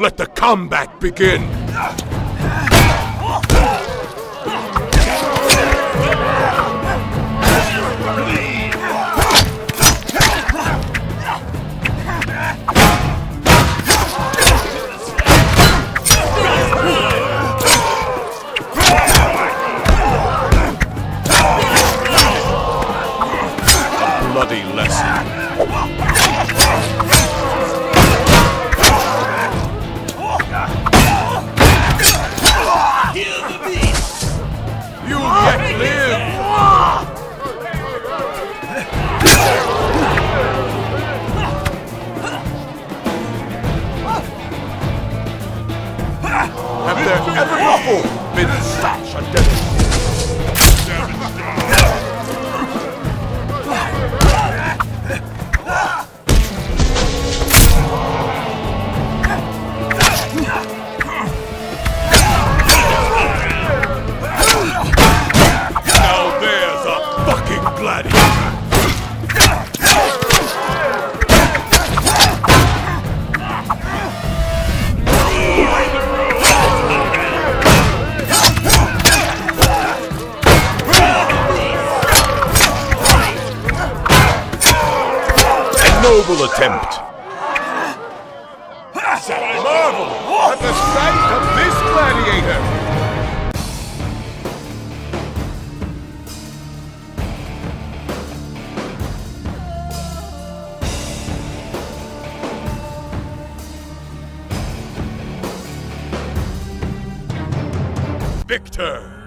Let the combat begin! Bloody lesson. Live! Have there ever before been such a devil? Noble attempt! Marvel at the sight of this gladiator! Victor!